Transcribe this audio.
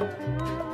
you